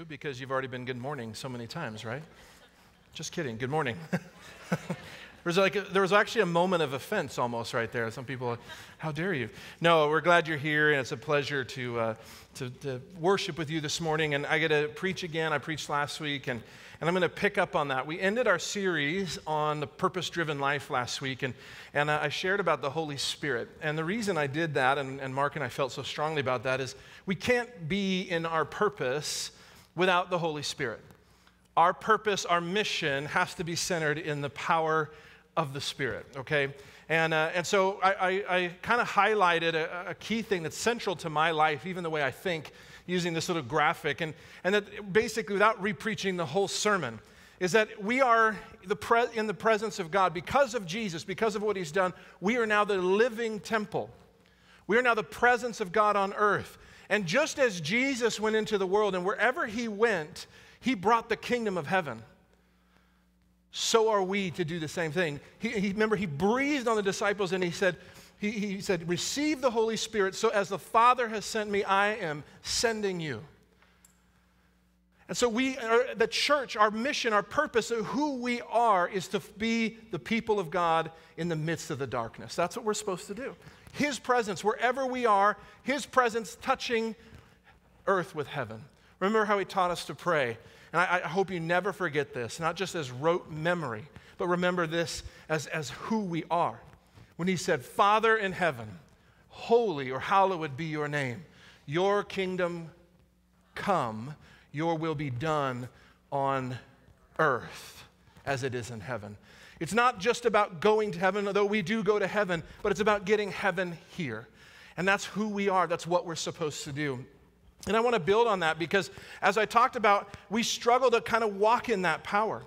you because you've already been good morning so many times, right? Just kidding. Good morning. There's like a, there was actually a moment of offense almost right there. Some people, how dare you? No, we're glad you're here, and it's a pleasure to, uh, to, to, worship with you this morning. And I get to preach again. I preached last week, and, and I'm going to pick up on that. We ended our series on the purpose driven life last week, and, and I shared about the Holy Spirit. And the reason I did that, and, and Mark and I felt so strongly about that, is we can't be in our purpose without the Holy Spirit. Our purpose, our mission has to be centered in the power of the Spirit, okay? And, uh, and so I, I, I kind of highlighted a, a, key thing that's central to my life, even the way I think, using this little graphic. And, and that basically, without repreaching the whole sermon, is that we are the pre- in the presence of God. Because of Jesus, because of what He's done, we are now the living temple. We are now the presence of God on earth. And just as Jesus went into the world, and wherever He went, He brought the kingdom of heaven so are we to do the same thing. He, he, remember, he breathed on the disciples and he said, he, he said, Receive the Holy Spirit, so as the Father has sent me, I am sending you. And so, we, are, the church, our mission, our purpose, who we are, is to be the people of God in the midst of the darkness. That's what we're supposed to do. His presence, wherever we are, His presence touching earth with heaven. Remember how He taught us to pray. And I, I, hope you never forget this, not just as rote memory, but remember this as, as who we are. When he said, Father in heaven, holy or hallowed be your name, your kingdom come, your will be done on earth as it is in heaven. It's not just about going to heaven, although we do go to heaven, but it's about getting heaven here. And that's who we are, that's what we're supposed to do. And I want to build on that because, as I talked about, we struggle to kind of walk in that power.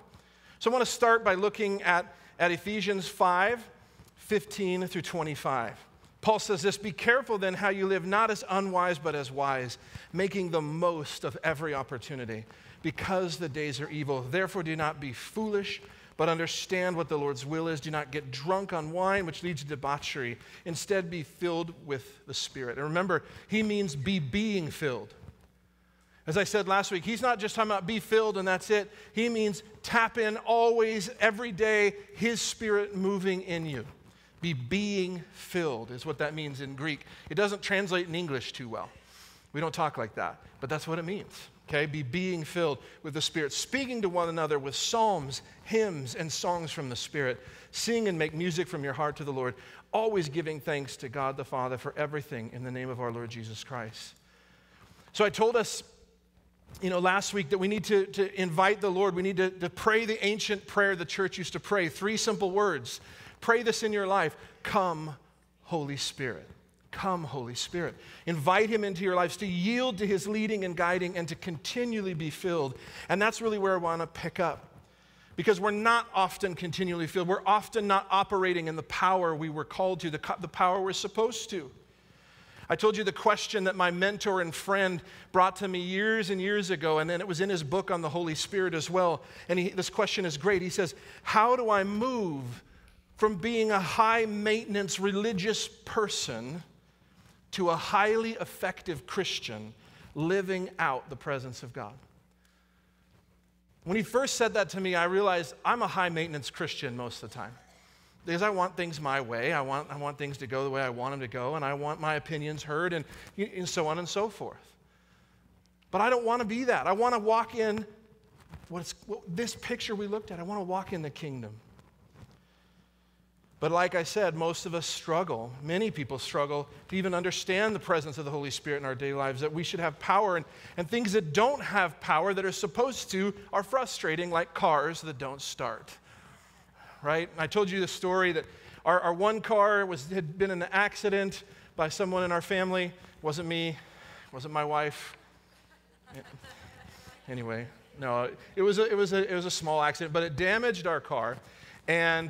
So I want to start by looking at, at Ephesians 5 15 through 25. Paul says this Be careful then how you live, not as unwise, but as wise, making the most of every opportunity, because the days are evil. Therefore, do not be foolish but understand what the Lord's will is. Do not get drunk on wine, which leads to debauchery. Instead, be filled with the Spirit. And remember, he means be being filled. As I said last week, he's not just talking about be filled and that's it. He means tap in always, every day, his Spirit moving in you. Be being filled is what that means in Greek. It doesn't translate in English too well. We don't talk like that, but that's what it means okay? Be being filled with the Spirit, speaking to one another with psalms, hymns, and songs from the Spirit. Sing and make music from your heart to the Lord, always giving thanks to God the Father for everything in the name of our Lord Jesus Christ. So I told us, you know, last week that we need to, to invite the Lord. We need to, to pray the ancient prayer the church used to pray. Three simple words. Pray this in your life Come, Holy Spirit. Come, Holy Spirit. Invite Him into your lives to yield to His leading and guiding and to continually be filled. And that's really where I want to pick up. Because we're not often continually filled. We're often not operating in the power we were called to, the, the power we're supposed to. I told you the question that my mentor and friend brought to me years and years ago, and then it was in his book on the Holy Spirit as well. And he, this question is great. He says, How do I move from being a high maintenance religious person to a highly effective Christian living out the presence of God. When he first said that to me, I realized I'm a high maintenance Christian most of the time. Because I want things my way. I want, I want things to go the way I want them to go, and I want my opinions heard, and, and so on and so forth. But I don't want to be that. I want to walk in what, this picture we looked at. I want to walk in the kingdom. But like I said, most of us struggle. Many people struggle to even understand the presence of the Holy Spirit in our daily lives, that we should have power. And, and things that don't have power, that are supposed to, are frustrating, like cars that don't start. Right? I told you the story that our, our one car was, had been in an accident by someone in our family. It wasn't me, it wasn't my wife. Anyway, no, it was, a, it, was a, it was a small accident, but it damaged our car. And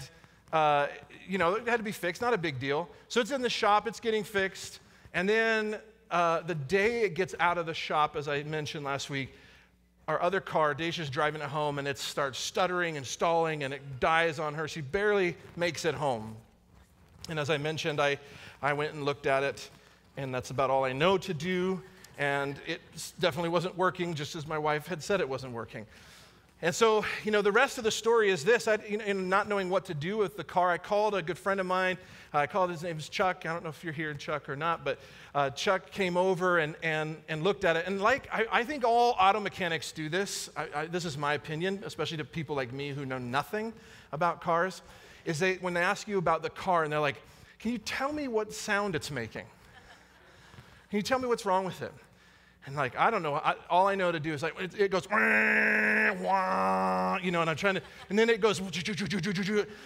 uh, you know, it had to be fixed, not a big deal. So it's in the shop, it's getting fixed. And then uh, the day it gets out of the shop, as I mentioned last week, our other car, Dacia's driving it home, and it starts stuttering and stalling, and it dies on her. She barely makes it home. And as I mentioned, I, I went and looked at it, and that's about all I know to do. and it definitely wasn't working, just as my wife had said it wasn't working. And so, you know, the rest of the story is this. I, you know, not knowing what to do with the car, I called a good friend of mine. I called his name is Chuck. I don't know if you're here, Chuck, or not, but uh, Chuck came over and, and, and looked at it. And like, I, I think all auto mechanics do this. I, I, this is my opinion, especially to people like me who know nothing about cars, is they, when they ask you about the car and they're like, can you tell me what sound it's making? Can you tell me what's wrong with it? And like, I don't know. I, all I know to do is like, it, it goes, wah, you know, and I'm trying to, and then it goes,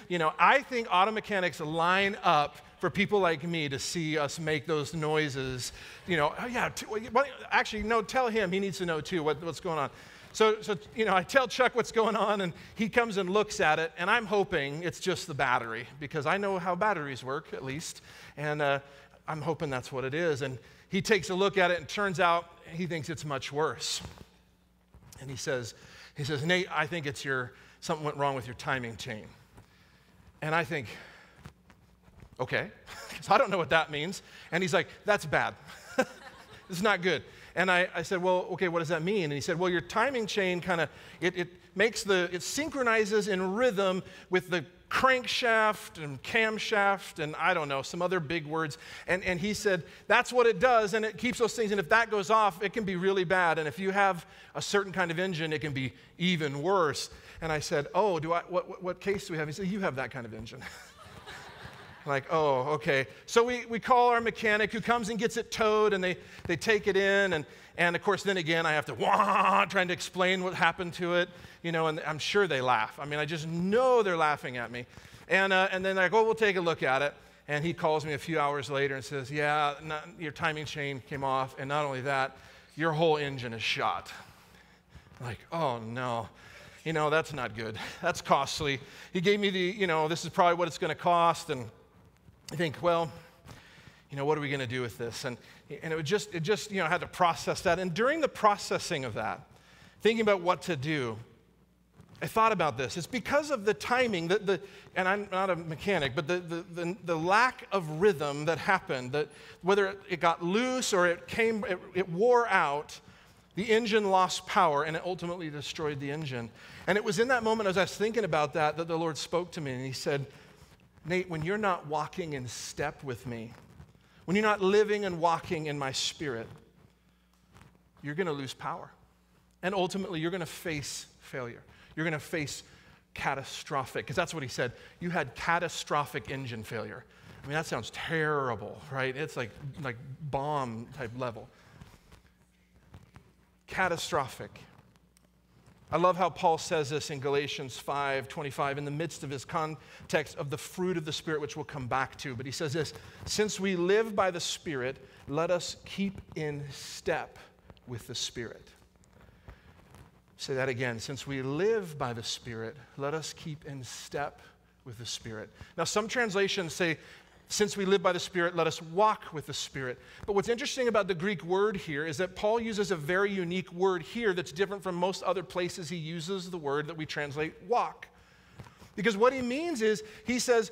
you know, I think auto mechanics line up for people like me to see us make those noises. You know, oh yeah, t- well, actually, no, tell him. He needs to know too what, what's going on. So, so, you know, I tell Chuck what's going on, and he comes and looks at it, and I'm hoping it's just the battery because I know how batteries work, at least, and uh, I'm hoping that's what it is. And he takes a look at it, and turns out he thinks it's much worse. And he says, he says, Nate, I think it's your, something went wrong with your timing chain. And I think, okay, because I don't know what that means. And he's like, that's bad. it's not good. And I, I, said, well, okay, what does that mean? And he said, well, your timing chain kind of, it, it makes the, it synchronizes in rhythm with the crankshaft and camshaft and I don't know, some other big words. And, and he said, that's what it does, and it keeps those things. And if that goes off, it can be really bad. And if you have a certain kind of engine, it can be even worse. And I said, oh, do I, what, what, what case do we have? He said, you have that kind of engine. like, oh, okay. So we, we call our mechanic who comes and gets it towed, and they, they take it in. And, and of course, then again, I have to wah, trying to explain what happened to it you know, and I'm sure they laugh. I mean, I just know they're laughing at me. And, uh, and then they're like, oh, we'll take a look at it. And he calls me a few hours later and says, yeah, not, your timing chain came off. And not only that, your whole engine is shot. Like, oh no, you know, that's not good. That's costly. He gave me the, you know, this is probably what it's going to cost. And I think, well, you know, what are we going to do with this? And, and it just, it just, you know, I had to process that. And during the processing of that, thinking about what to do, I thought about this. It's because of the timing, the, the, and I'm not a mechanic, but the, the, the, the lack of rhythm that happened, that whether it got loose or it came, it, it wore out, the engine lost power and it ultimately destroyed the engine. And it was in that moment as I was thinking about that that the Lord spoke to me and He said, Nate, when you're not walking in step with me, when you're not living and walking in my spirit, you're going to lose power. And ultimately, you're going to face failure. You're going to face catastrophic, because that's what he said. You had catastrophic engine failure. I mean, that sounds terrible, right? It's like, like bomb type level. Catastrophic. I love how Paul says this in Galatians 5 25, in the midst of his context of the fruit of the Spirit, which we'll come back to. But he says this Since we live by the Spirit, let us keep in step with the Spirit. Say that again. Since we live by the Spirit, let us keep in step with the Spirit. Now, some translations say, since we live by the Spirit, let us walk with the Spirit. But what's interesting about the Greek word here is that Paul uses a very unique word here that's different from most other places he uses the word that we translate walk. Because what he means is, he says,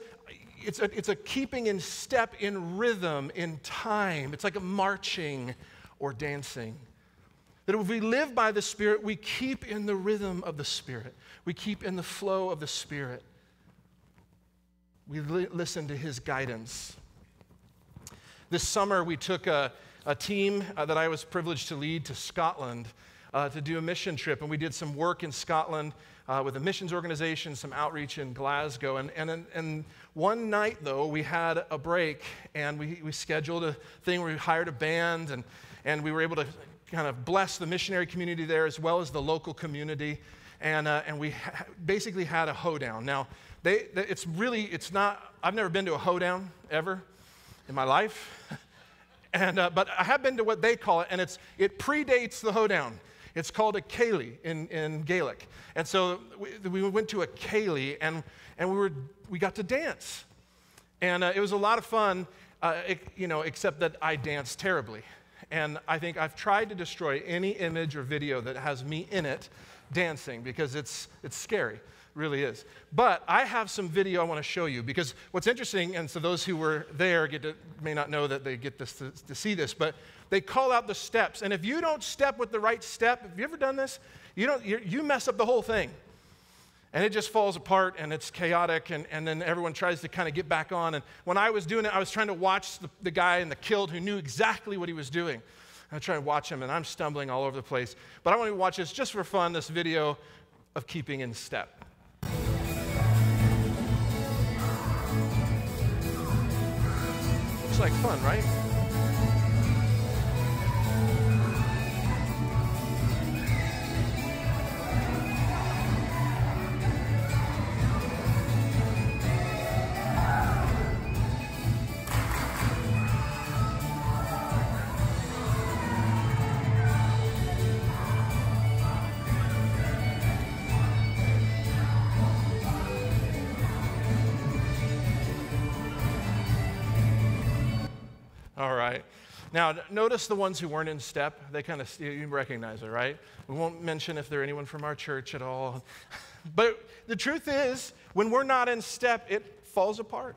it's a, it's a keeping in step, in rhythm, in time. It's like a marching or dancing. That if we live by the Spirit, we keep in the rhythm of the Spirit, we keep in the flow of the Spirit. We li- listen to His guidance. This summer, we took a, a team uh, that I was privileged to lead to Scotland uh, to do a mission trip, and we did some work in Scotland. Uh, with a missions organization, some outreach in Glasgow. And, and, and one night, though, we had a break and we, we scheduled a thing where we hired a band and, and we were able to kind of bless the missionary community there as well as the local community. And, uh, and we ha- basically had a hoedown. Now, they, they, it's really, it's not, I've never been to a hoedown ever in my life. and, uh, but I have been to what they call it, and it's, it predates the hoedown. It's called a ceilidh in, in Gaelic. And so we, we went to a ceilidh and, and we, were, we got to dance. And uh, it was a lot of fun, uh, it, you know, except that I danced terribly. And I think I've tried to destroy any image or video that has me in it dancing because it's, it's scary. Really is. But I have some video I want to show you because what's interesting, and so those who were there get to, may not know that they get this to, to see this, but they call out the steps. And if you don't step with the right step, have you ever done this? You, don't, you mess up the whole thing and it just falls apart and it's chaotic and, and then everyone tries to kind of get back on and when i was doing it i was trying to watch the, the guy in the kilt who knew exactly what he was doing i try to watch him and i'm stumbling all over the place but i want to watch this just for fun this video of keeping in step like fun right Now, notice the ones who weren't in step. They kind of, you recognize it, right? We won't mention if they're anyone from our church at all. But the truth is, when we're not in step, it falls apart.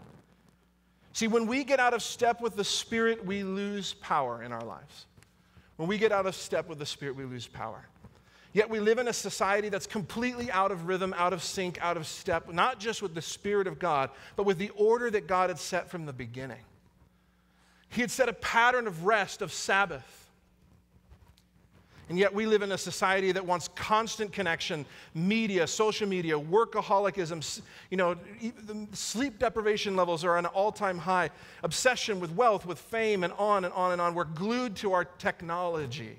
See, when we get out of step with the Spirit, we lose power in our lives. When we get out of step with the Spirit, we lose power. Yet we live in a society that's completely out of rhythm, out of sync, out of step, not just with the Spirit of God, but with the order that God had set from the beginning. He had set a pattern of rest, of Sabbath. And yet we live in a society that wants constant connection, media, social media, workaholicism, you know, sleep deprivation levels are on an all-time high, obsession with wealth, with fame, and on and on and on. We're glued to our technology.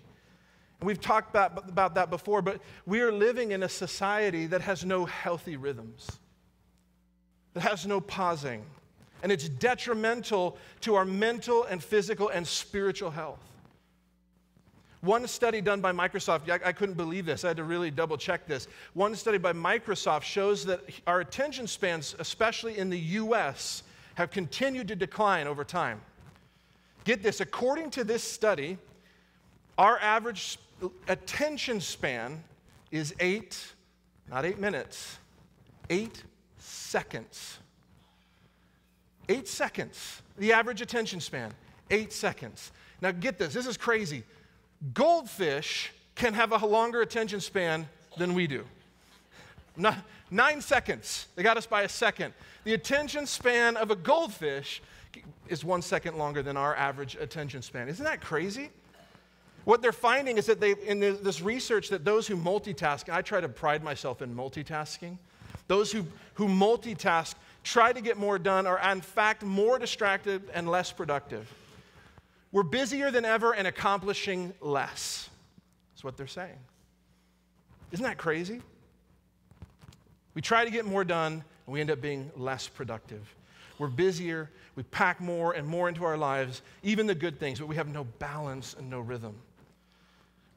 And we've talked about, about that before, but we are living in a society that has no healthy rhythms, that has no pausing, and it's detrimental to our mental and physical and spiritual health. One study done by Microsoft, I, I, couldn't believe this, I had to really double check this. One study by Microsoft shows that our attention spans, especially in the US, have continued to decline over time. Get this, according to this study, our average attention span is eight, not eight minutes, eight seconds. Eight seconds, the average attention span, eight seconds. Now get this, this is crazy. Goldfish can have a longer attention span than we do. Nine seconds. They got us by a second. The attention span of a goldfish is one second longer than our average attention span. Isn't that crazy? What they're finding is that they, in this research, that those who multitask, I try to pride myself in multitasking, those who, who multitask try to get more done are, in fact, more distracted and less productive. We're busier than ever and accomplishing less. That's what they're saying. Isn't that crazy? We try to get more done and we end up being less productive. We're busier, we pack more and more into our lives, even the good things, but we have no balance and no rhythm.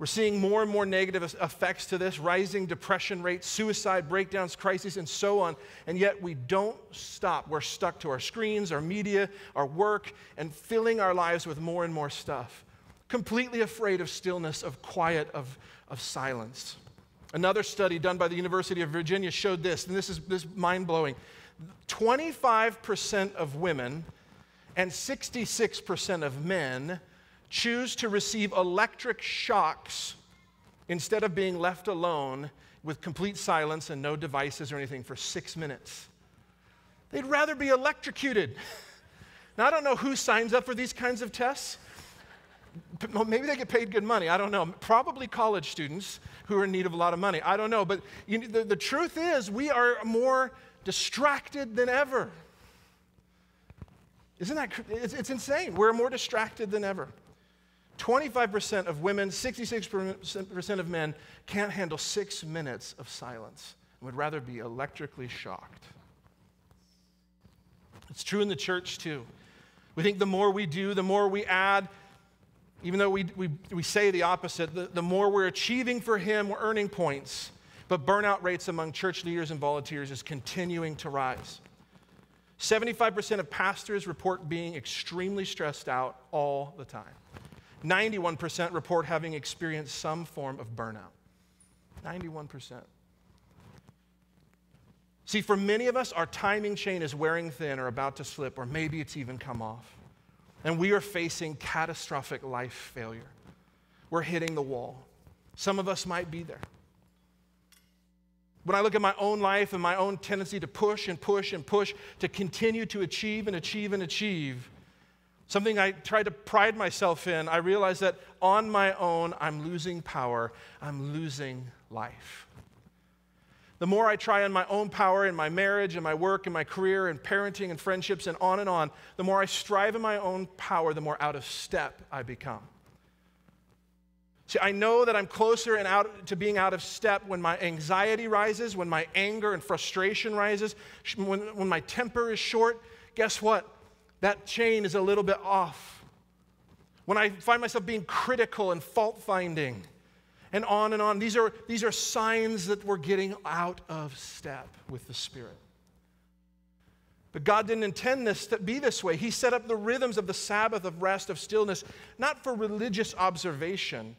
We're seeing more and more negative effects to this rising depression rates, suicide, breakdowns, crises, and so on. And yet we don't stop. We're stuck to our screens, our media, our work, and filling our lives with more and more stuff. Completely afraid of stillness, of quiet, of, of silence. Another study done by the University of Virginia showed this, and this is, this mind blowing 25% of women and 66% of men choose to receive electric shocks instead of being left alone with complete silence and no devices or anything for six minutes. They'd rather be electrocuted. Now, I don't know who signs up for these kinds of tests. Maybe they get paid good money. I don't know. Probably college students who are in need of a lot of money. I don't know. But you know, the, the truth is, we are more distracted than ever. Isn't that, it's, it's insane. We're more distracted than ever. 25% of women, 66% of men can't handle six minutes of silence and would rather be electrically shocked. It's true in the church too. We think the more we do, the more we add, even though we, we, we say the opposite, the, the more we're achieving for Him, we're earning points. But burnout rates among church leaders and volunteers is continuing to rise. 75% of pastors report being extremely stressed out all the time. 91% report having experienced some form of burnout. 91%. See, for many of us, our timing chain is wearing thin or about to slip, or maybe it's even come off. And we are facing catastrophic life failure. We're hitting the wall. Some of us might be there. When I look at my own life and my own tendency to push and push and push, to continue to achieve and achieve and achieve, something I try to pride myself in, I realize that on my own, I'm losing power, I'm losing life. The more I try on my own power in my marriage and my work and my career and parenting and friendships and on and on, the more I strive in my own power, the more out of step I become. See, I know that I'm closer and out to being out of step when my anxiety rises, when my anger and frustration rises, when, when my temper is short. Guess what? That chain is a little bit off. When I find myself being critical and fault finding, and on and on. These are, these are signs that we're getting out of step with the Spirit. But God didn't intend this to be this way. He set up the rhythms of the Sabbath of rest, of stillness, not for religious observation,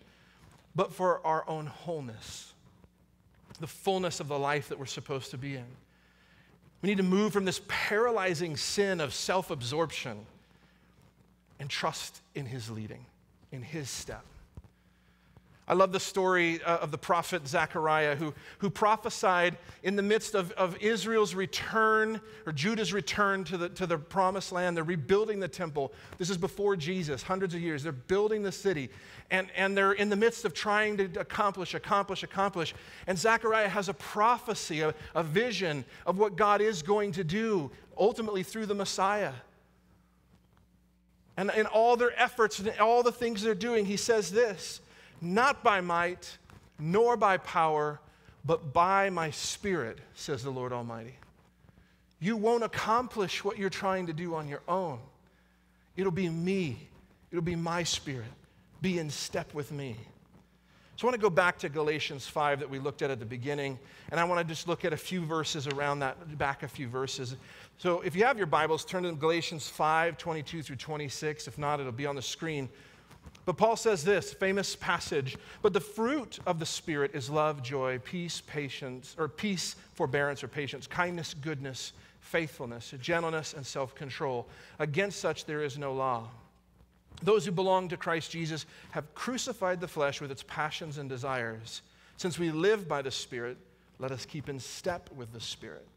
but for our own wholeness, the fullness of the life that we're supposed to be in. We need to move from this paralyzing sin of self absorption and trust in His leading, in His step. I love the story uh, of the prophet Zechariah, who, who prophesied in the midst of, of Israel's return, or Judah's return to the, to the promised land. They're rebuilding the temple. This is before Jesus, hundreds of years. They're building the city, and, and they're in the midst of trying to accomplish, accomplish, accomplish. And Zechariah has a prophecy, a, a vision of what God is going to do, ultimately through the Messiah. And in all their efforts and all the things they're doing, he says this not by might, nor by power, but by my spirit, says the Lord Almighty. You won't accomplish what you're trying to do on your own. It'll be me, it'll be my spirit. Be in step with me. So I want to go back to Galatians 5 that we looked at at the beginning, and I want to just look at a few verses around that, back a few verses. So if you have your Bibles, turn to Galatians 5 22 through 26. If not, it'll be on the screen. But Paul says this famous passage, but the fruit of the Spirit is love, joy, peace, patience, or peace, forbearance, or patience, kindness, goodness, faithfulness, gentleness, and self control. Against such there is no law. Those who belong to Christ Jesus have crucified the flesh with its passions and desires. Since we live by the Spirit, let us keep in step with the Spirit.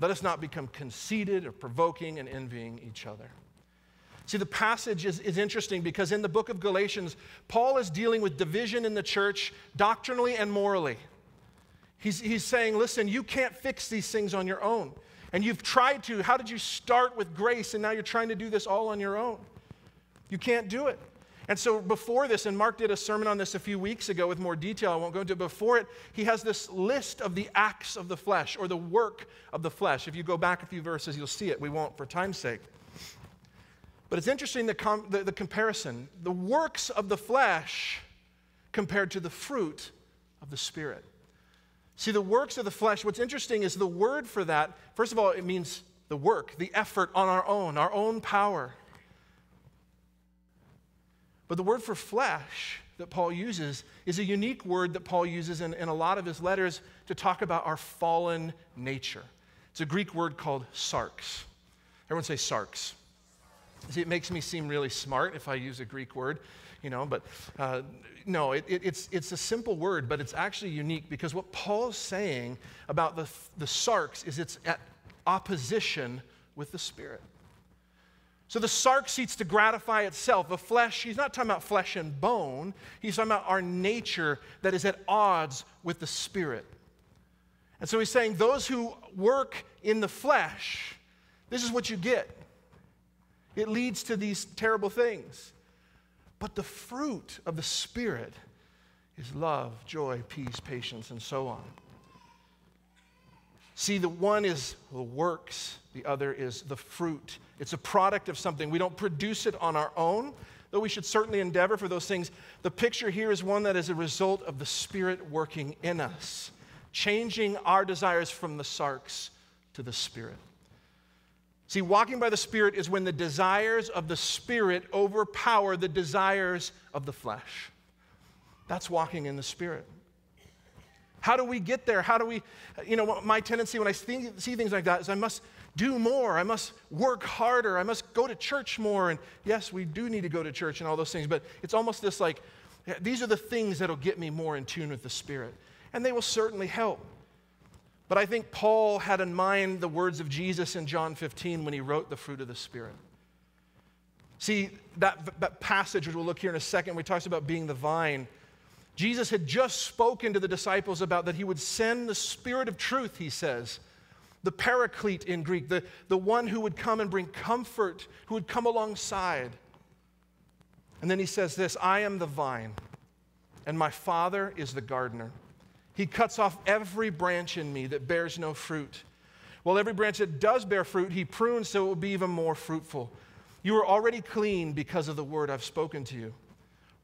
Let us not become conceited or provoking and envying each other. See, the passage is, is interesting because in the book of Galatians, Paul is dealing with division in the church doctrinally and morally. He's, he's saying, listen, you can't fix these things on your own. And you've tried to. How did you start with grace and now you're trying to do this all on your own? You can't do it. And so before this, and Mark did a sermon on this a few weeks ago with more detail, I won't go into it. Before it, he has this list of the acts of the flesh or the work of the flesh. If you go back a few verses, you'll see it. We won't for time's sake. But it's interesting the, com- the, the comparison the works of the flesh compared to the fruit of the Spirit. See, the works of the flesh, what's interesting is the word for that, first of all, it means the work, the effort on our own, our own power. But the word for flesh that Paul uses is a unique word that Paul uses in, in a lot of his letters to talk about our fallen nature. It's a Greek word called sarx. Everyone say sarx. See, it makes me seem really smart if I use a Greek word, you know, but uh, no, it, it, it's, it's a simple word, but it's actually unique because what Paul's saying about the, the sarx is it's at opposition with the Spirit. So the sarx seeks to gratify itself. The flesh, he's not talking about flesh and bone, he's talking about our nature that is at odds with the Spirit. And so he's saying, those who work in the flesh, this is what you get. It leads to these terrible things. But the fruit of the Spirit is love, joy, peace, patience, and so on. See, the one is the works, the other is the fruit. It's a product of something. We don't produce it on our own, though we should certainly endeavor for those things. The picture here is one that is a result of the Spirit working in us, changing our desires from the sarx to the Spirit. See, walking by the Spirit is when the desires of the Spirit overpower the desires of the flesh. That's walking in the Spirit. How do we get there? How do we, you know, my tendency when I see things like that is I must do more. I must work harder. I must go to church more. And yes, we do need to go to church and all those things, but it's almost this like, these are the things that'll get me more in tune with the Spirit. And they will certainly help. But I think Paul had in mind the words of Jesus in John 15 when he wrote the fruit of the Spirit. See, that, that passage, which we'll look here in a second, where he talks about being the vine, Jesus had just spoken to the disciples about that he would send the Spirit of truth, he says, the paraclete in Greek, the, the one who would come and bring comfort, who would come alongside. And then he says this I am the vine, and my Father is the gardener. He cuts off every branch in me that bears no fruit. While every branch that does bear fruit, he prunes so it will be even more fruitful. You are already clean because of the word I've spoken to you.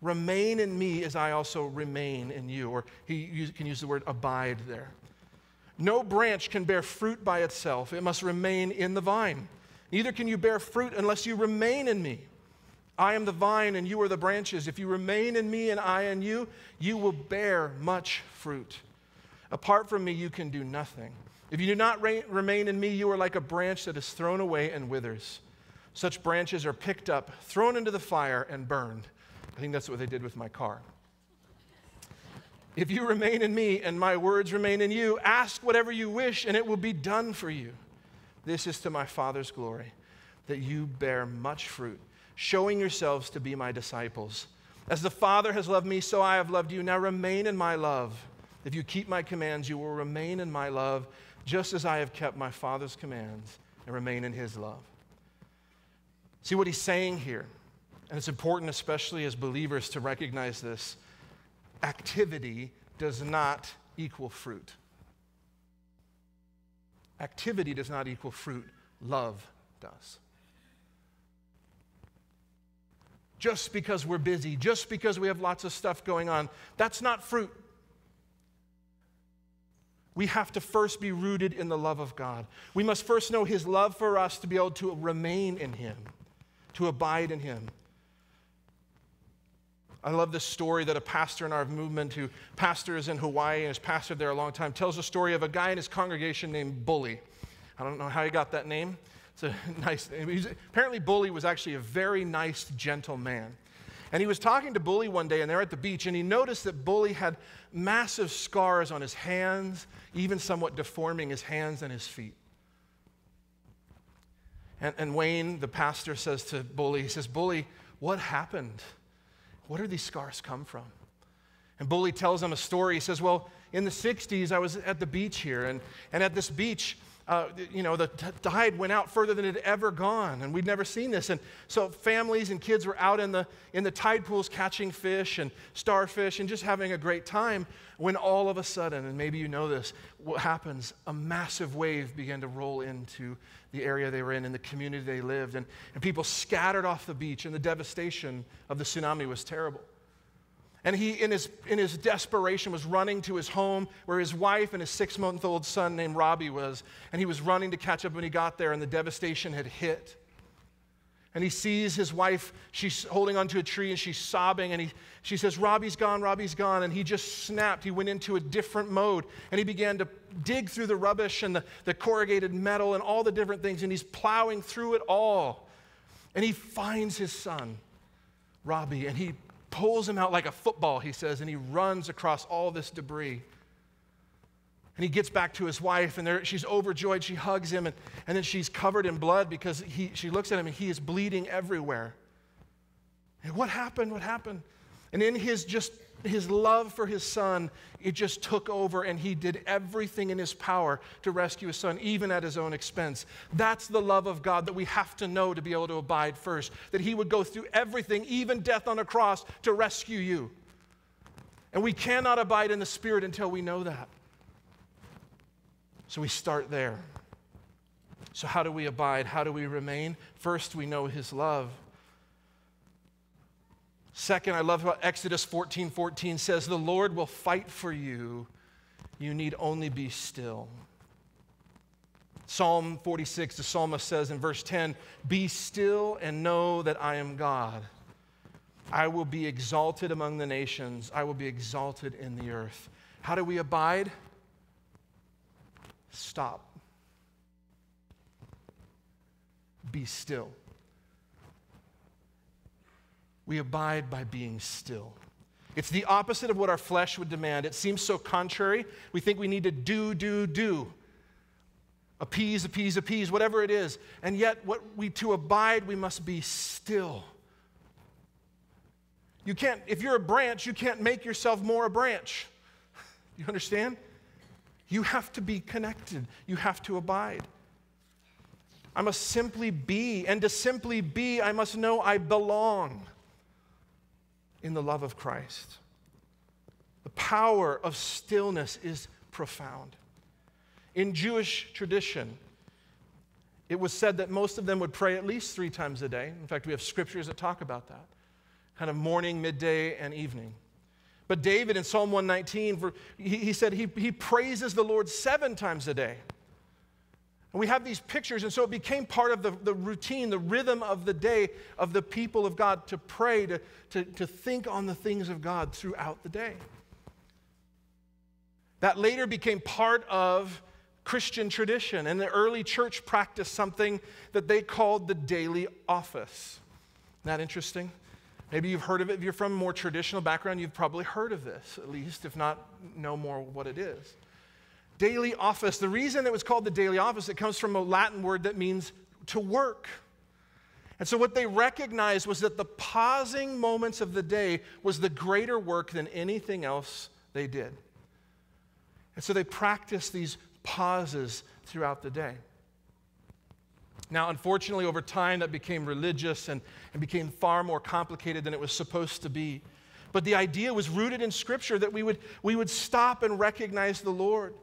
Remain in me as I also remain in you. Or he can use the word abide there. No branch can bear fruit by itself, it must remain in the vine. Neither can you bear fruit unless you remain in me. I am the vine and you are the branches. If you remain in me and I in you, you will bear much fruit. Apart from me, you can do nothing. If you do not re- remain in me, you are like a branch that is thrown away and withers. Such branches are picked up, thrown into the fire, and burned. I think that's what they did with my car. If you remain in me and my words remain in you, ask whatever you wish and it will be done for you. This is to my Father's glory, that you bear much fruit, showing yourselves to be my disciples. As the Father has loved me, so I have loved you. Now remain in my love. If you keep my commands, you will remain in my love, just as I have kept my Father's commands and remain in his love. See what he's saying here, and it's important, especially as believers, to recognize this activity does not equal fruit. Activity does not equal fruit, love does. Just because we're busy, just because we have lots of stuff going on, that's not fruit. We have to first be rooted in the love of God. We must first know His love for us to be able to remain in Him, to abide in Him. I love this story that a pastor in our movement who pastors in Hawaii and has pastored there a long time tells a story of a guy in his congregation named Bully. I don't know how he got that name. It's a nice name. Apparently, Bully was actually a very nice, gentle man. And he was talking to Bully one day, and they're at the beach, and he noticed that Bully had massive scars on his hands, even somewhat deforming his hands and his feet. And, and Wayne, the pastor, says to Bully, he says, Bully, what happened? What do these scars come from? And Bully tells him a story. He says, Well, in the 60s, I was at the beach here, and, and at this beach, uh, you know, the tide went out further than it had ever gone, and we'd never seen this. And so families and kids were out in the, in the tide pools catching fish and starfish and just having a great time when all of a sudden, and maybe you know this, what happens? A massive wave began to roll into the area they were in, and the community they lived, and, and people scattered off the beach, and the devastation of the tsunami was terrible. And he, in his, in his desperation, was running to his home where his wife and his six month old son named Robbie was. And he was running to catch up when he got there, and the devastation had hit. And he sees his wife, she's holding onto a tree and she's sobbing. And he, she says, Robbie's gone, Robbie's gone. And he just snapped. He went into a different mode. And he began to dig through the rubbish and the, the corrugated metal and all the different things. And he's plowing through it all. And he finds his son, Robbie, and he pulls him out like a football, he says, and he runs across all this debris. And he gets back to his wife, and there, she's overjoyed. She hugs him, and, and then she's covered in blood because he, she looks at him and he is bleeding everywhere. And what happened? What happened? And in his just his love for his son, it just took over, and he did everything in his power to rescue his son, even at his own expense. That's the love of God that we have to know to be able to abide first. That he would go through everything, even death on a cross, to rescue you. And we cannot abide in the Spirit until we know that. So we start there. So, how do we abide? How do we remain? First, we know his love. Second, I love how Exodus 14 14 says, The Lord will fight for you. You need only be still. Psalm 46, the psalmist says in verse 10, Be still and know that I am God. I will be exalted among the nations, I will be exalted in the earth. How do we abide? Stop. Be still. We abide by being still. It's the opposite of what our flesh would demand. It seems so contrary. We think we need to do, do, do. Appease, appease, appease, whatever it is. And yet, what we to abide, we must be still. You can't, if you're a branch, you can't make yourself more a branch. You understand? You have to be connected. You have to abide. I must simply be, and to simply be, I must know I belong in the love of Christ. The power of stillness is profound. In Jewish tradition, it was said that most of them would pray at least three times a day. In fact, we have scriptures that talk about that kind of morning, midday, and evening. But David in Psalm 119, he, said he, he praises the Lord seven times a day. And we have these pictures, and so it became part of the, the routine, the rhythm of the day of the people of God to pray, to, to, to think on the things of God throughout the day. That later became part of Christian tradition, and the early church practiced something that they called the daily office. Isn't that interesting? Maybe you've heard of it. If you're from a more traditional background, you've probably heard of this, at least, if not know more what it is. Daily office. The reason it was called the daily office, it comes from a Latin word that means to work. And so what they recognized was that the pausing moments of the day was the greater work than anything else they did. And so they practiced these pauses throughout the day. Now, unfortunately, over time, that became religious and, and became far more complicated than it was supposed to be. But the idea was rooted in Scripture that we would, we would stop and recognize the Lord.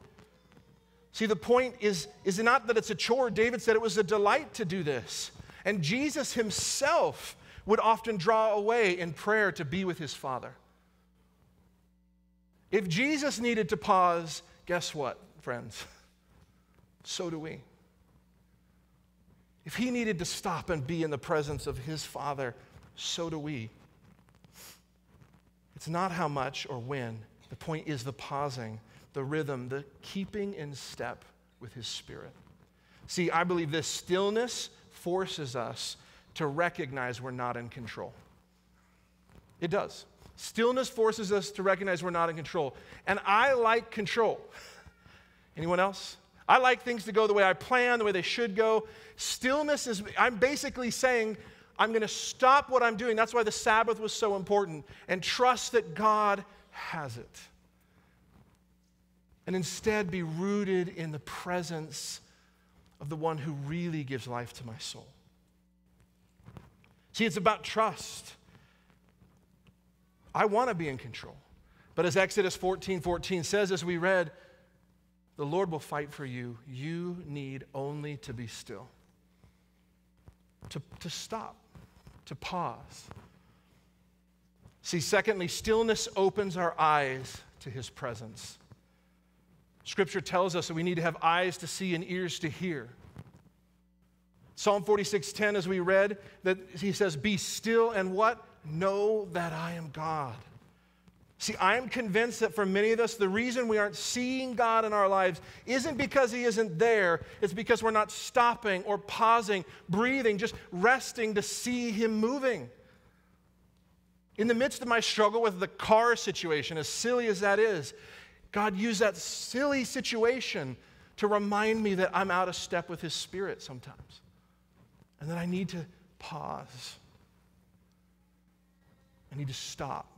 See, the point is, is not that it's a chore. David said it was a delight to do this. And Jesus himself would often draw away in prayer to be with his Father. If Jesus needed to pause, guess what, friends? So do we. If he needed to stop and be in the presence of his Father, so do we. It's not how much or when. The point is the pausing, the rhythm, the keeping in step with his Spirit. See, I believe this stillness forces us to recognize we're not in control. It does. Stillness forces us to recognize we're not in control. And I like control. Anyone else? I like things to go the way I plan, the way they should go. Stillness is, I'm basically saying, I'm going to stop what I'm doing. That's why the Sabbath was so important and trust that God has it. And instead be rooted in the presence of the one who really gives life to my soul. See, it's about trust. I want to be in control. But as Exodus 14 14 says, as we read, the Lord will fight for you. You need only to be still, to, to stop, to pause. See, secondly, stillness opens our eyes to his presence. Scripture tells us that we need to have eyes to see and ears to hear. Psalm 46:10 as we read that he says be still and what know that I am God. See, I am convinced that for many of us, the reason we aren't seeing God in our lives isn't because He isn't there, it's because we're not stopping or pausing, breathing, just resting to see Him moving. In the midst of my struggle with the car situation, as silly as that is, God used that silly situation to remind me that I'm out of step with His Spirit sometimes and that I need to pause. I need to stop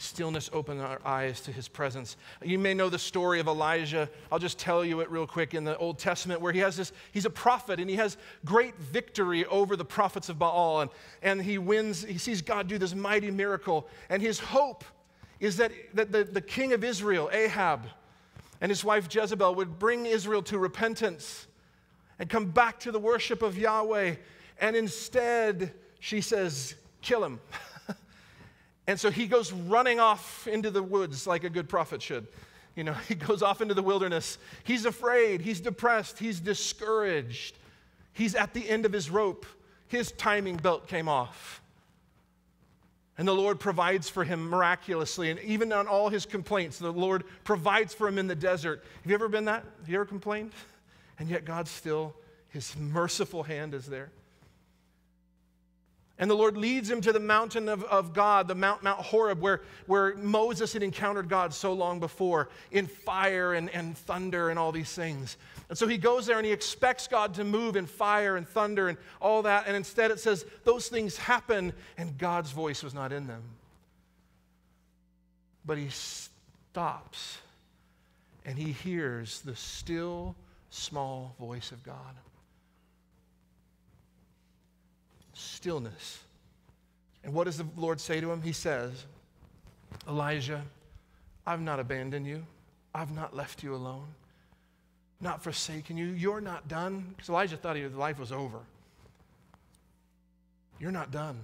Stillness opened our eyes to his presence. You may know the story of Elijah. I'll just tell you it real quick in the Old Testament, where he has this, he's a prophet and he has great victory over the prophets of Baal. And, and he wins, he sees God do this mighty miracle. And his hope is that, that the, the king of Israel, Ahab, and his wife Jezebel would bring Israel to repentance and come back to the worship of Yahweh. And instead, she says, kill him. And so he goes running off into the woods like a good prophet should. You know, he goes off into the wilderness. He's afraid, he's depressed, he's discouraged. He's at the end of his rope. His timing belt came off. And the Lord provides for him miraculously. And even on all his complaints, the Lord provides for him in the desert. Have you ever been that? Have you ever complained? And yet God still, his merciful hand is there. And the Lord leads him to the mountain of, of God, the Mount, Mount Horeb, where, where Moses had encountered God so long before in fire and, and thunder and all these things. And so he goes there and he expects God to move in fire and thunder and all that. And instead it says those things happen and God's voice was not in them. But he stops and he hears the still, small voice of God. Stillness. And what does the Lord say to him? He says, Elijah, I've not abandoned you. I've not left you alone, not forsaken you. You're not done. Because Elijah thought his life was over. You're not done.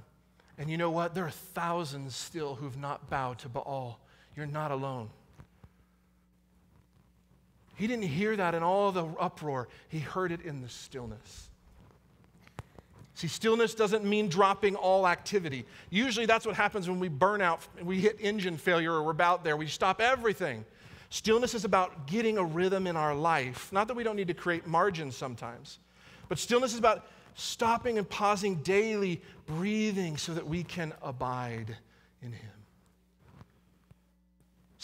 And you know what? There are thousands still who've not bowed to Baal. You're not alone. He didn't hear that in all the uproar, he heard it in the stillness. See, stillness doesn't mean dropping all activity. Usually that's what happens when we burn out, we hit engine failure, or we're about there. We stop everything. Stillness is about getting a rhythm in our life. Not that we don't need to create margins sometimes, but stillness is about stopping and pausing daily, breathing so that we can abide in Him.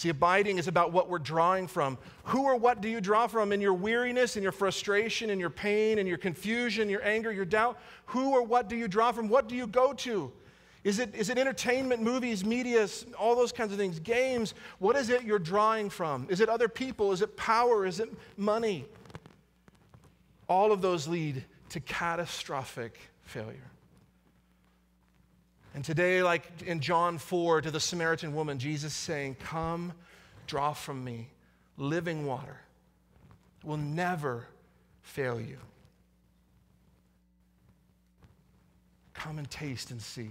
See, abiding is about what we're drawing from. Who or what do you draw from in your weariness, in your frustration, in your pain, in your confusion, your anger, your doubt? Who or what do you draw from? What do you go to? Is it, is it entertainment, movies, media, all those kinds of things, games? What is it you're drawing from? Is it other people? Is it power? Is it money? All of those lead to catastrophic failure. And today, like in John 4 to the Samaritan woman, Jesus saying, Come, draw from me living water. Will never fail you. Come and taste and see.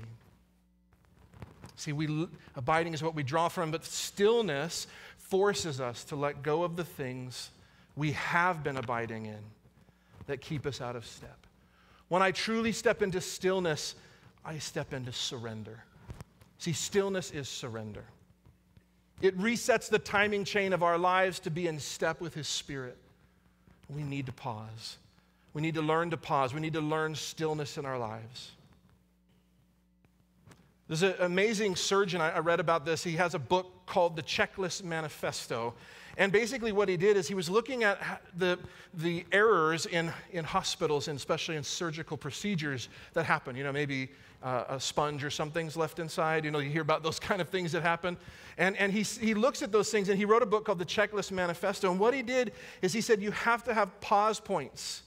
See, we, abiding is what we draw from, but stillness forces us to let go of the things we have been abiding in that keep us out of step. When I truly step into stillness, I step into surrender. See, stillness is surrender. It resets the timing chain of our lives to be in step with His Spirit. We need to pause. We need to learn to pause. We need to learn stillness in our lives. There's an amazing surgeon, I read about this. He has a book called The Checklist Manifesto. And basically, what he did is he was looking at the, the errors in, in hospitals, and especially in surgical procedures that happen. You know, maybe uh, a sponge or something's left inside. You know, you hear about those kind of things that happen. And, and he, he looks at those things and he wrote a book called The Checklist Manifesto. And what he did is he said, you have to have pause points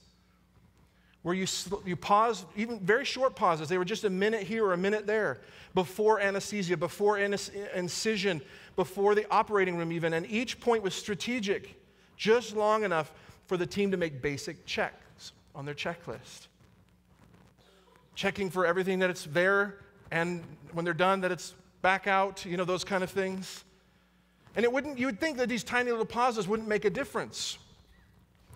where you, you pause, even very short pauses. They were just a minute here or a minute there before anesthesia, before incision, before the operating room, even. And each point was strategic, just long enough for the team to make basic checks on their checklist checking for everything that it's there, and when they're done, that it's back out, you know, those kind of things. And it wouldn't, you would think that these tiny little pauses wouldn't make a difference.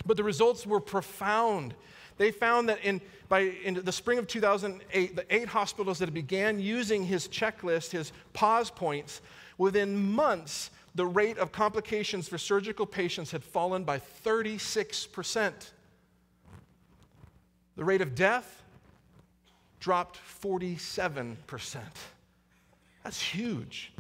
But the results were profound. They found that in, by, in the spring of 2008, the eight hospitals that began using his checklist, his pause points, within months, the rate of complications for surgical patients had fallen by 36%. The rate of death dropped 47%. That's huge.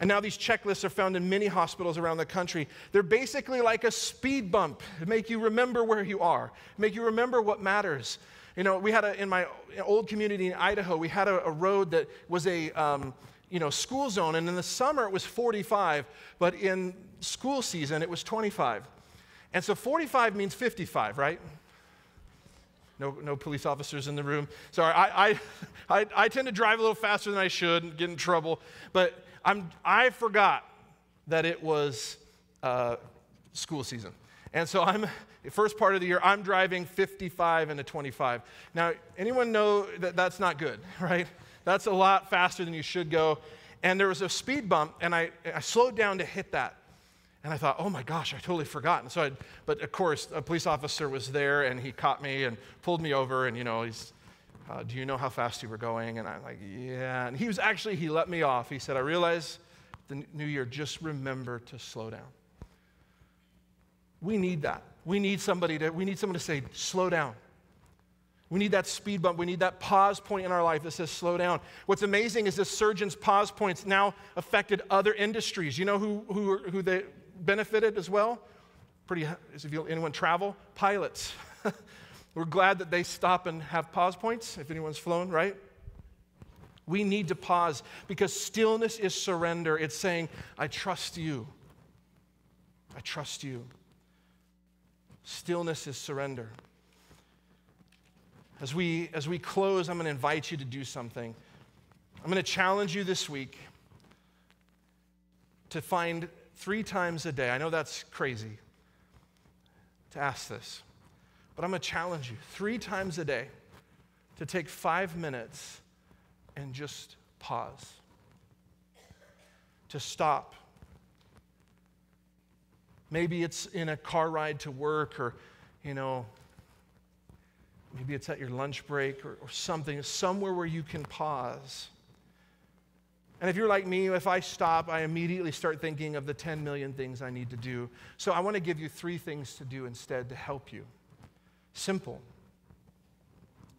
And now these checklists are found in many hospitals around the country. They're basically like a speed bump to make you remember where you are, make you remember what matters. You know, we had a, in my old community in Idaho, we had a, a road that was a, um, you know, school zone, and in the summer it was 45, but in school season it was 25. And so 45 means 55, right? No, no police officers in the room. Sorry, I, I, I, I tend to drive a little faster than I should and get in trouble. But I'm, I forgot that it was uh, school season. And so I'm, the first part of the year, I'm driving 55 and a 25. Now, anyone know that that's not good, right? That's a lot faster than you should go. And there was a speed bump, and I, I slowed down to hit that. And I thought, oh my gosh, I totally forgot. And so I, but of course, a police officer was there and he caught me and pulled me over. And, you know, he's uh, Do you know how fast you were going? And I'm like, Yeah. And he was actually, he let me off. He said, I realize the new year, just remember to slow down. We need that. We need somebody to, we need someone to say, slow down. We need that speed bump. We need that pause point in our life that says slow down. What's amazing is this surgeon's pause points now affected other industries. You know who, who, who they benefited as well? Pretty, if you, anyone travel? Pilots. We're glad that they stop and have pause points if anyone's flown, right? We need to pause because stillness is surrender. It's saying, I trust you. I trust you. Stillness is surrender. As we, as we close, I'm going to invite you to do something. I'm going to challenge you this week to find three times a day. I know that's crazy to ask this, but I'm going to challenge you three times a day to take five minutes and just pause, to stop. Maybe it's in a car ride to work or, you know, maybe it's at your lunch break or, or something, somewhere where you can pause. And if you're like me, if I stop, I immediately start thinking of the 10 million things I need to do. So I want to give you three things to do instead to help you. Simple.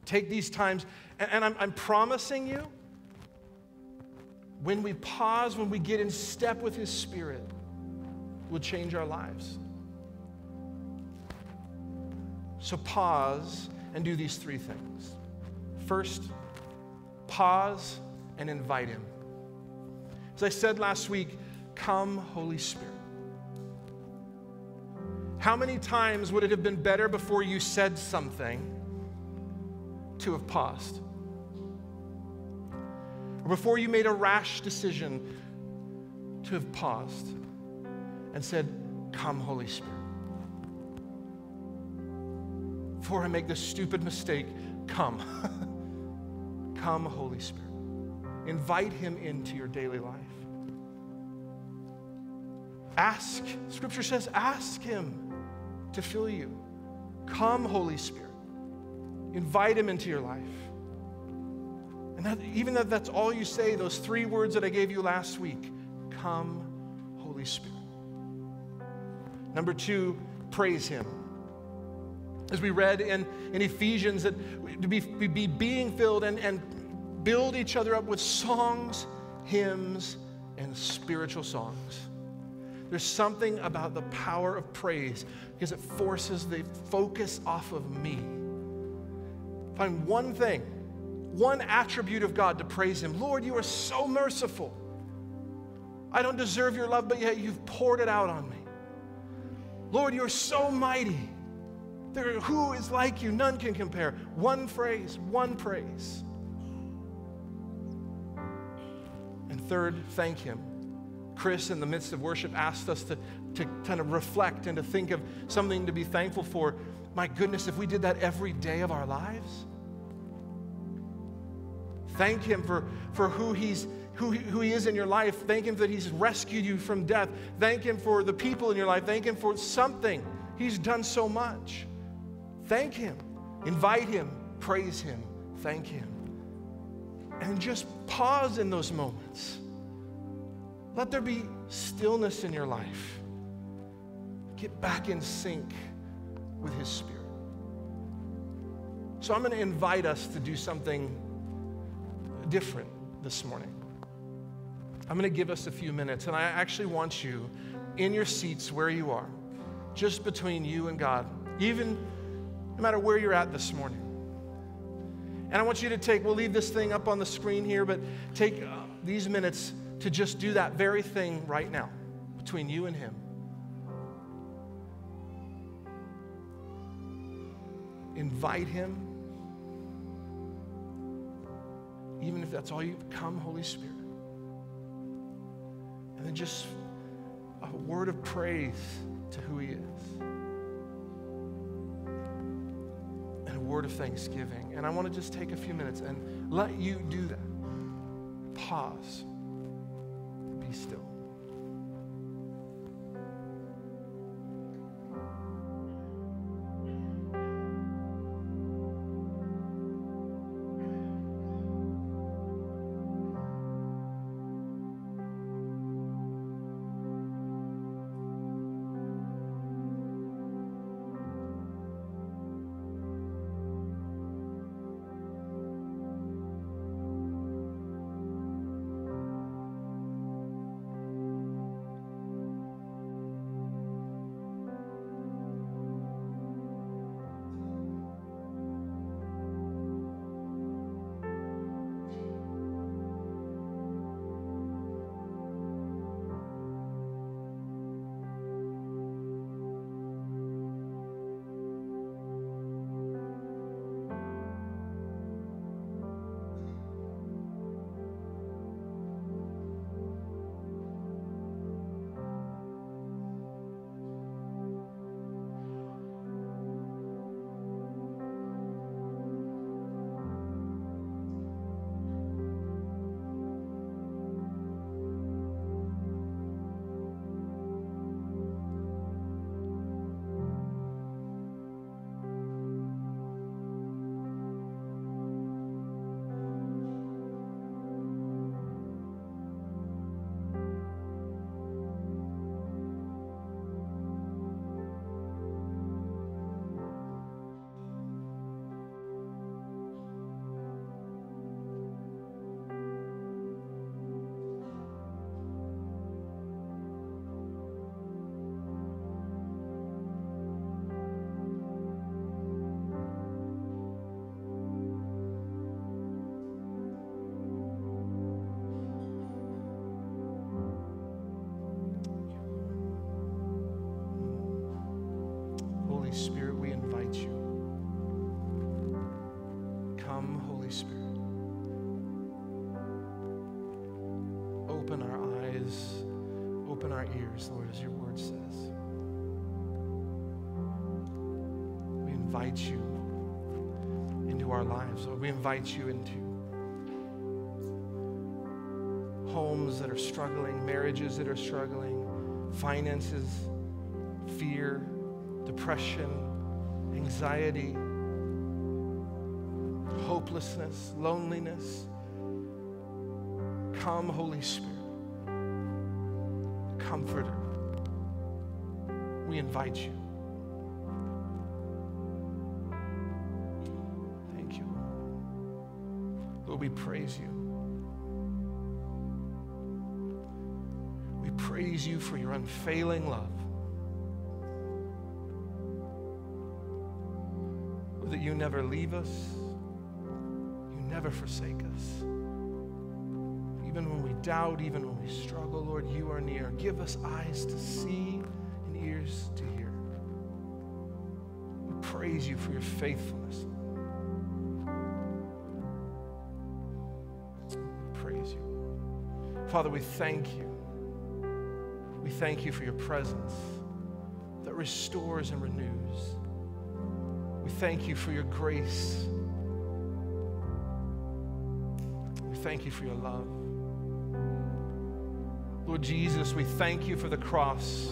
Take these times, and, and I'm, I'm promising you, when we pause, when we get in step with His Spirit, will change our lives. So pause and do these three things. First, pause and invite Him. As I said last week, come, Holy Spirit. How many times would it have been better before you said something to have paused? Or before you made a rash decision to have paused and said, Come, Holy Spirit. Before I make this stupid mistake, come. come, Holy Spirit. Invite Him into your daily life. Ask, Scripture says, ask Him to fill you. Come, Holy Spirit. Invite Him into your life. And that, even though that's all you say, those three words that I gave you last week come, Holy Spirit. Number two, praise Him. As we read in, in Ephesians, that to be, be being filled and, and build each other up with songs, hymns, and spiritual songs. There's something about the power of praise because it forces the focus off of me. Find one thing, one attribute of God to praise Him. Lord, you are so merciful. I don't deserve your love, but yet you've poured it out on me. Lord, you're so mighty. There, who is like you? None can compare. One phrase, one praise. And third, thank Him. Chris, in the midst of worship, asked us to, to kind of reflect and to think of something to be thankful for. My goodness, if we did that every day of our lives, thank Him for, for who He's who, who He is in your life. Thank Him that He's rescued you from death. Thank Him for the people in your life. Thank Him for something. He's done so much. Thank Him. Invite Him. Praise Him. Thank Him. And just pause in those moments. Let there be stillness in your life. Get back in sync with His Spirit. So I'm going to invite us to do something different this morning. I'm going to give us a few minutes, and I actually want you in your seats where you are, just between you and God, even no matter where you're at this morning. And I want you to take, we'll leave this thing up on the screen here, but take uh, these minutes to just do that very thing right now between you and Him. Invite Him. Even if that's all you come, Holy Spirit. And then just a word of praise to who He is. And a word of thanksgiving. And I want to just take a few minutes and let you do that. Pause. Still. Holy Spirit, we invite you. Come, Holy Spirit. Open our eyes, open our ears, Lord, as your word says. We invite you into our lives, Lord. We invite you into homes that are struggling, marriages that are struggling, finances depression, anxiety, hopelessness, loneliness. Come, Holy Spirit, Comforter. We invite you. Thank you. Lord, we praise you. We praise you for your unfailing love. Leave us, you never forsake us. Even when we doubt, even when we struggle, Lord, you are near. Give us eyes to see and ears to hear. We praise you for your faithfulness. We praise you. Father, we thank you. We thank you for your presence that restores and renews. Thank you for your grace. We thank you for your love. Lord Jesus, we thank you for the cross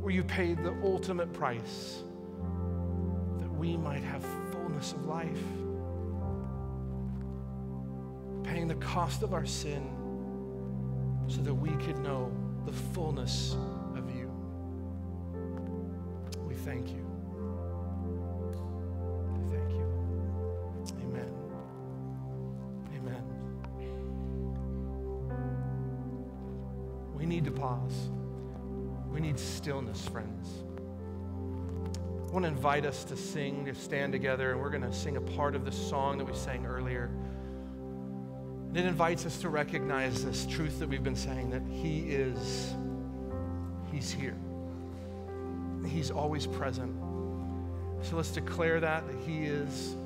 where you paid the ultimate price that we might have fullness of life, paying the cost of our sin so that we could know the fullness of you. We thank you. Pause. We need stillness, friends. I want to invite us to sing, to stand together, and we're going to sing a part of the song that we sang earlier. And it invites us to recognize this truth that we've been saying that He is, He's here. He's always present. So let's declare that, that He is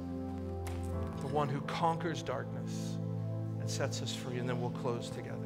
the one who conquers darkness and sets us free, and then we'll close together.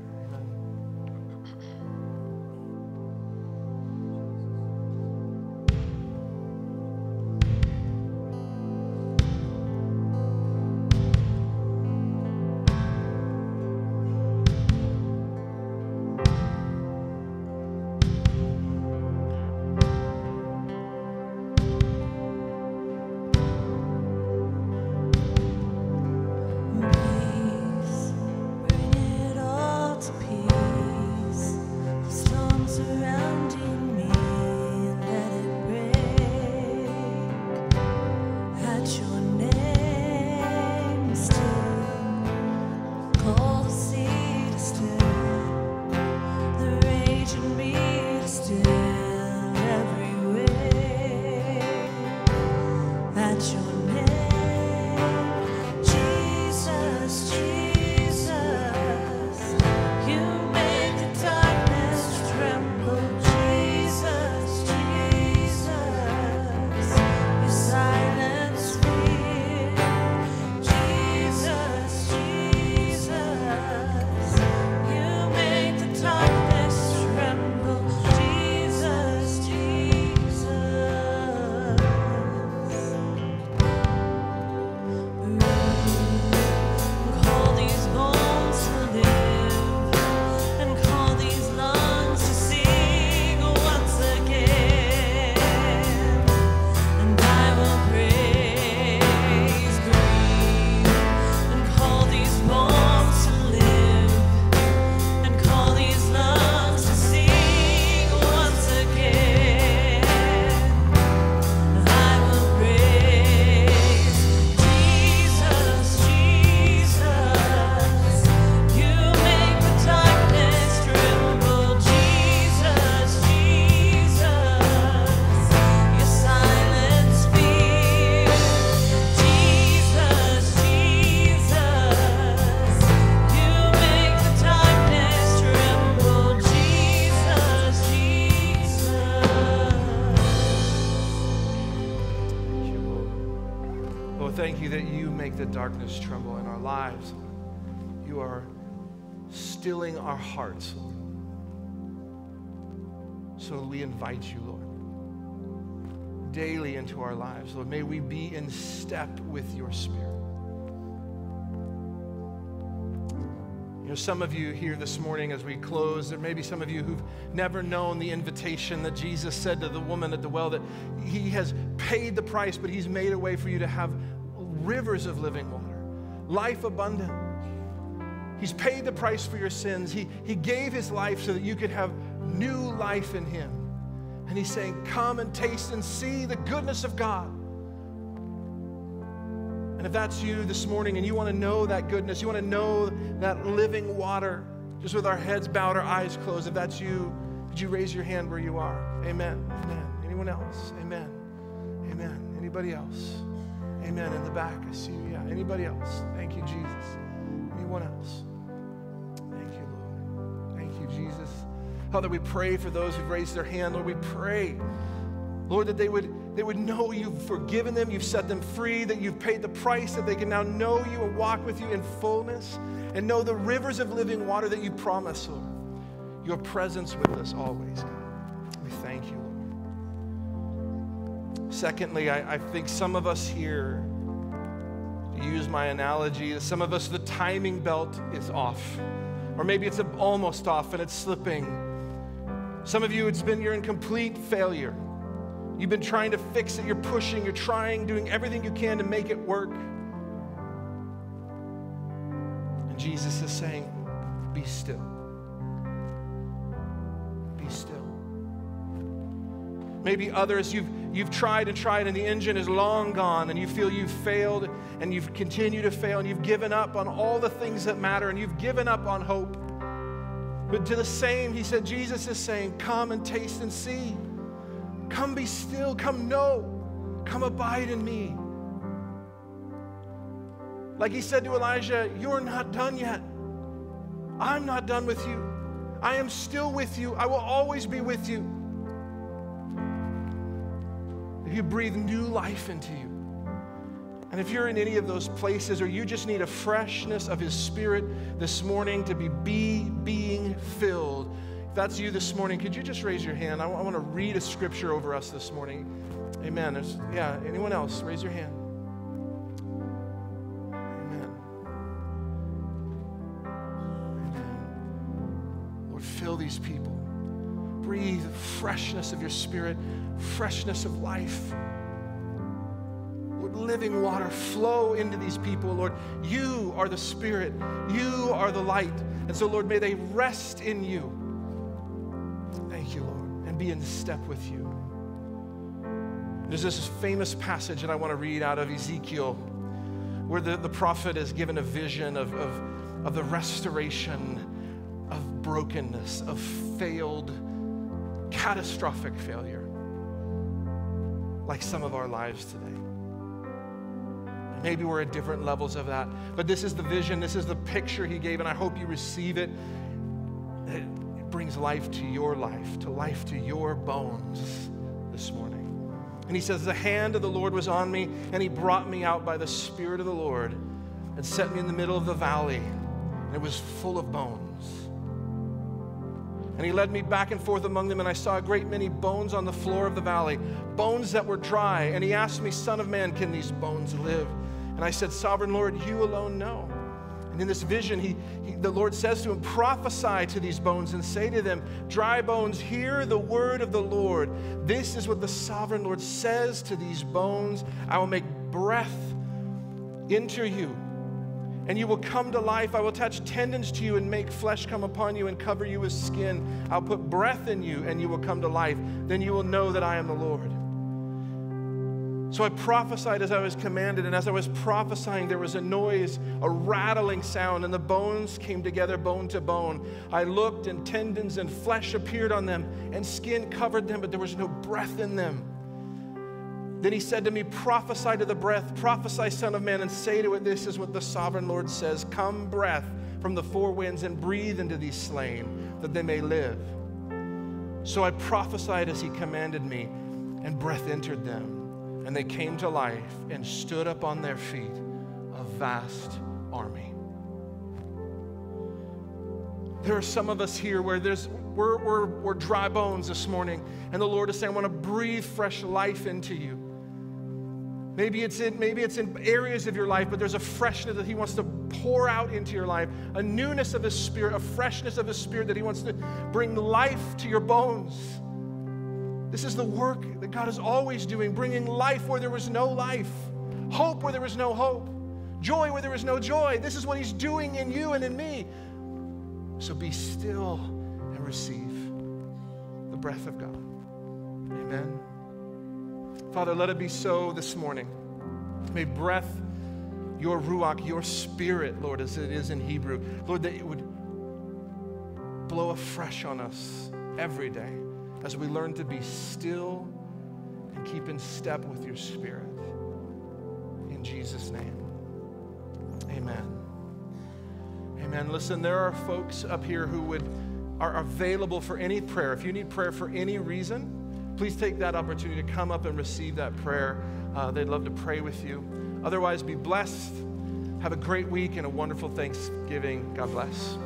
Darkness tremble in our lives. You are stilling our hearts. So we invite you, Lord, daily into our lives. Lord, may we be in step with your Spirit. You know, some of you here this morning as we close, there may be some of you who've never known the invitation that Jesus said to the woman at the well that he has paid the price, but he's made a way for you to have rivers of living water, life abundant. He's paid the price for your sins. He, he gave his life so that you could have new life in him. And he's saying, Come and taste and see the goodness of God. And if that's you this morning and you want to know that goodness, you want to know that living water, just with our heads bowed, our eyes closed, if that's you, could you raise your hand where you are? Amen. Amen. Anyone else? Amen. Amen. Anybody else? Amen. In the back, I see you. Yeah. Anybody else? Thank you, Jesus. Anyone else? Thank you, Lord. Thank you, Jesus. Father, we pray for those who've raised their hand. Lord, we pray, Lord, that they would they would know you've forgiven them, you've set them free, that you've paid the price, that they can now know you and walk with you in fullness and know the rivers of living water that you promise, Lord. Your presence with us always, God. Secondly, I, I think some of us here, to use my analogy, some of us, the timing belt is off. Or maybe it's almost off and it's slipping. Some of you, it's been you're in complete failure. You've been trying to fix it, you're pushing, you're trying, doing everything you can to make it work. And Jesus is saying, Be still. Be still. Maybe others, you've, you've tried and tried, and the engine is long gone, and you feel you've failed, and you've continued to fail, and you've given up on all the things that matter, and you've given up on hope. But to the same, he said, Jesus is saying, Come and taste and see. Come be still. Come know. Come abide in me. Like he said to Elijah, You're not done yet. I'm not done with you. I am still with you. I will always be with you. If you breathe new life into you. And if you're in any of those places or you just need a freshness of his spirit this morning to be, be being filled, if that's you this morning, could you just raise your hand? I, w- I want to read a scripture over us this morning. Amen. There's, yeah, anyone else? Raise your hand. Amen. Amen. Lord, fill these people. Breathe freshness of your spirit, freshness of life. Lord, living water flow into these people. Lord, you are the spirit, you are the light. And so, Lord, may they rest in you. Thank you, Lord, and be in step with you. There's this famous passage that I want to read out of Ezekiel where the, the prophet is given a vision of, of, of the restoration of brokenness, of failed, catastrophic failure, like some of our lives today. Maybe we're at different levels of that. But this is the vision, this is the picture he gave, and I hope you receive it. It brings life to your life, to life to your bones this morning. And he says, The hand of the Lord was on me, and he brought me out by the Spirit of the Lord and set me in the middle of the valley, and it was full of bones. And he led me back and forth among them, and I saw a great many bones on the floor of the valley, bones that were dry. And he asked me, Son of man, can these bones live? And I said, Sovereign Lord, you alone know. And in this vision, he, he, the Lord says to him, Prophesy to these bones and say to them, Dry bones, hear the word of the Lord. This is what the sovereign Lord says to these bones I will make breath into you, and you will come to life. I will attach tendons to you and make flesh come upon you and cover you with skin. I'll put breath in you, and you will come to life. Then you will know that I am the Lord. So I prophesied as I was commanded, and as I was prophesying, there was a noise, a rattling sound, and the bones came together, bone to bone. I looked, and tendons and flesh appeared on them, and skin covered them, but there was no breath in them. Then he said to me, Prophesy to the breath, prophesy, Son of Man, and say to it, This is what the sovereign Lord says Come, breath from the four winds, and breathe into these slain, that they may live. So I prophesied as he commanded me, and breath entered them and they came to life and stood up on their feet, a vast army. There are some of us here where there's, we're, we're, we're dry bones this morning, and the Lord is saying, I want to breathe fresh life into you. Maybe it's, in, maybe it's in areas of your life, but there's a freshness that He wants to pour out into your life, a newness of His Spirit, a freshness of His Spirit that He wants to bring life to your bones. This is the work that God is always doing, bringing life where there was no life, hope where there was no hope, joy where there was no joy. This is what He's doing in you and in me. So be still and receive the breath of God. Amen. Father, let it be so this morning. May breath, your ruach, your spirit, Lord, as it is in Hebrew, Lord, that it would blow afresh on us every day as we learn to be still and keep in step with your spirit. In Jesus' name, amen. Amen. Listen, there are folks up here who would are available for any prayer. If you need prayer for any reason, please take that opportunity to come up and receive that prayer. Uh, they'd love to pray with you. Otherwise, be blessed. Have a great week and a wonderful Thanksgiving. God bless.